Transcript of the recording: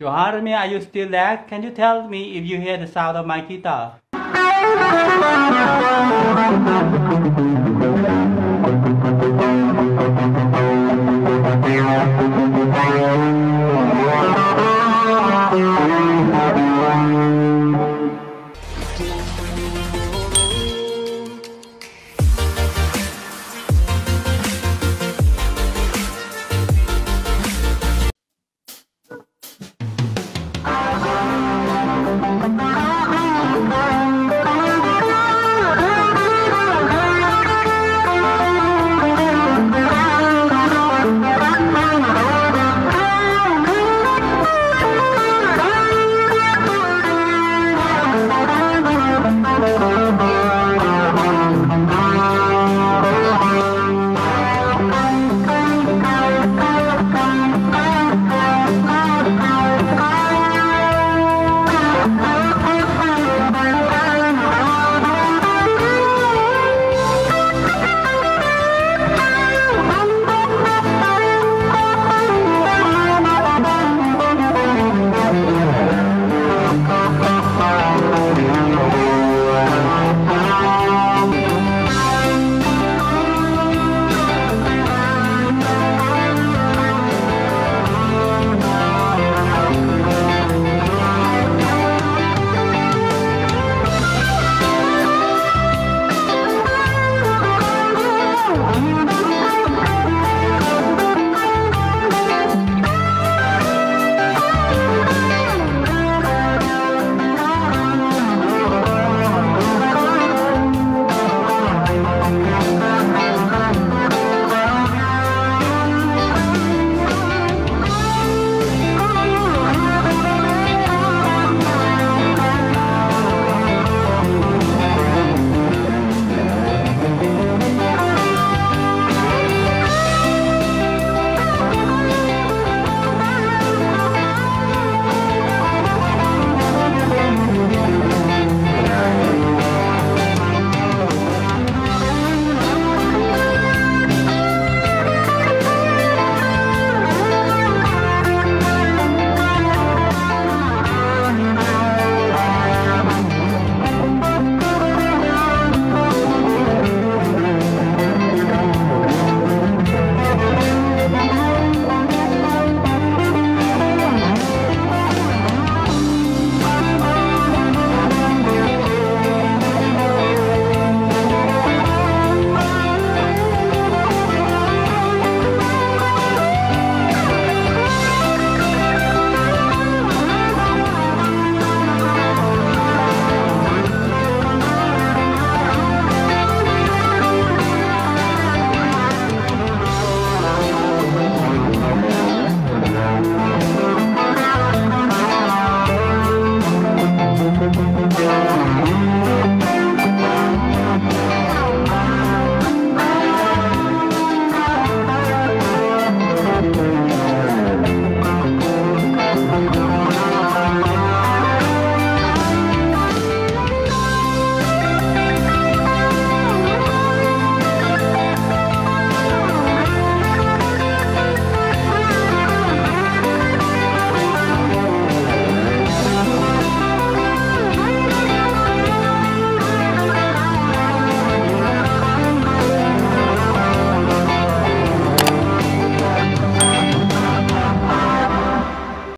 Johannes, are you still there? Can you tell me if you hear the sound of my guitar?